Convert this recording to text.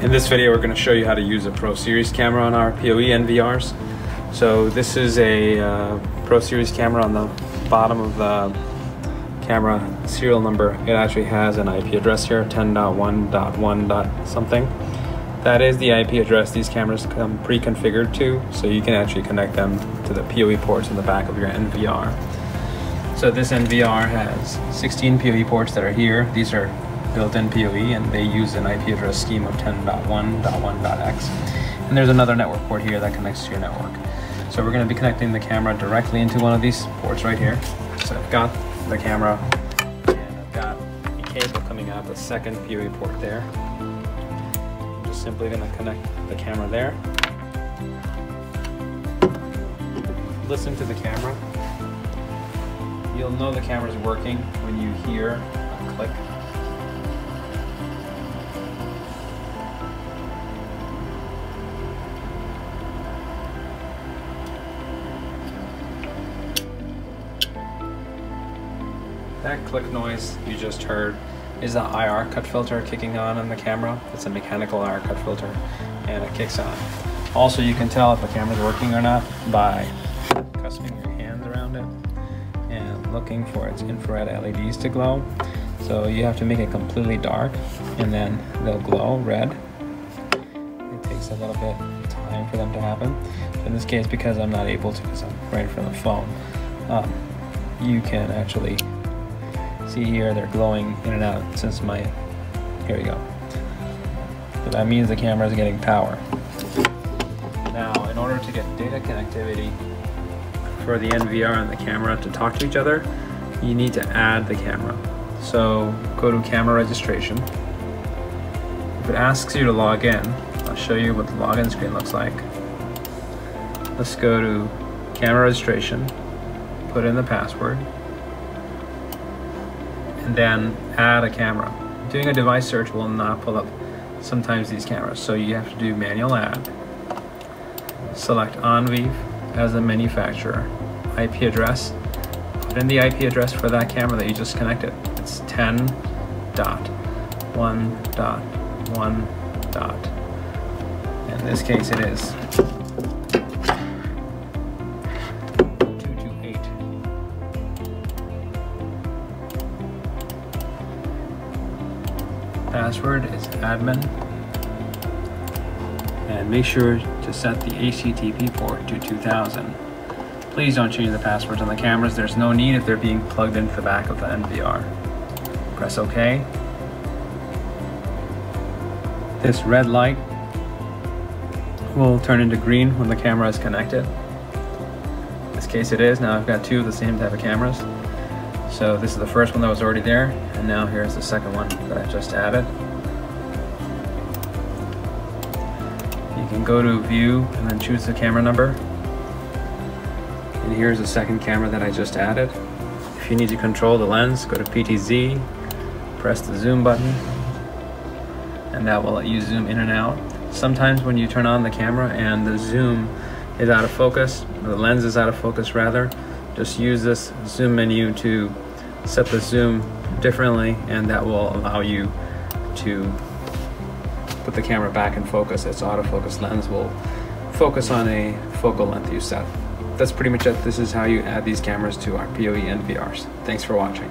In this video, we're going to show you how to use a Pro Series camera on our PoE NVRs. So this is a uh, Pro Series camera on the bottom of the camera serial number. It actually has an IP address here, 10.1.1. something. That is the IP address these cameras come pre-configured to, so you can actually connect them to the PoE ports in the back of your NVR. So this NVR has 16 PoE ports that are here. These are built-in PoE and they use an IP address scheme of 10.1.1.x. And there's another network port here that connects to your network. So we're going to be connecting the camera directly into one of these ports right here. So I've got the camera and I've got a cable coming out the second PoE port there. I'm just simply going to connect the camera there. Listen to the camera. You'll know the camera's working when you hear a click That click noise you just heard is the IR cut filter kicking on in the camera. It's a mechanical IR cut filter and it kicks on. Also, you can tell if the camera's working or not by cusping your hands around it and looking for its infrared LEDs to glow. So you have to make it completely dark and then they'll glow red. It takes a little bit of time for them to happen. In this case, because I'm not able to because I'm right from the phone, um, you can actually See here, they're glowing in and out since my, here we go. So that means the camera is getting power. Now, in order to get data connectivity for the NVR and the camera to talk to each other, you need to add the camera. So go to camera registration. If it asks you to log in, I'll show you what the login screen looks like. Let's go to camera registration, put in the password, then add a camera. Doing a device search will not pull up sometimes these cameras, so you have to do manual add. Select ONVIF as the manufacturer, IP address, put in the IP address for that camera that you just connected. It's 10 dot 1 dot 1 dot. In this case it is Password is admin. And make sure to set the HTTP port to 2000. Please don't change the passwords on the cameras. There's no need if they're being plugged into the back of the NVR. Press OK. This red light will turn into green when the camera is connected. In this case it is. Now I've got two of the same type of cameras. So this is the first one that was already there, and now here's the second one that I just added. You can go to view and then choose the camera number. And here's the second camera that I just added. If you need to control the lens, go to PTZ, press the zoom button, and that will let you zoom in and out. Sometimes when you turn on the camera and the zoom is out of focus, the lens is out of focus rather, just use this zoom menu to set the zoom differently and that will allow you to put the camera back in focus. Its autofocus lens will focus on a focal length you set. That's pretty much it. This is how you add these cameras to our PoE NVRs. Thanks for watching.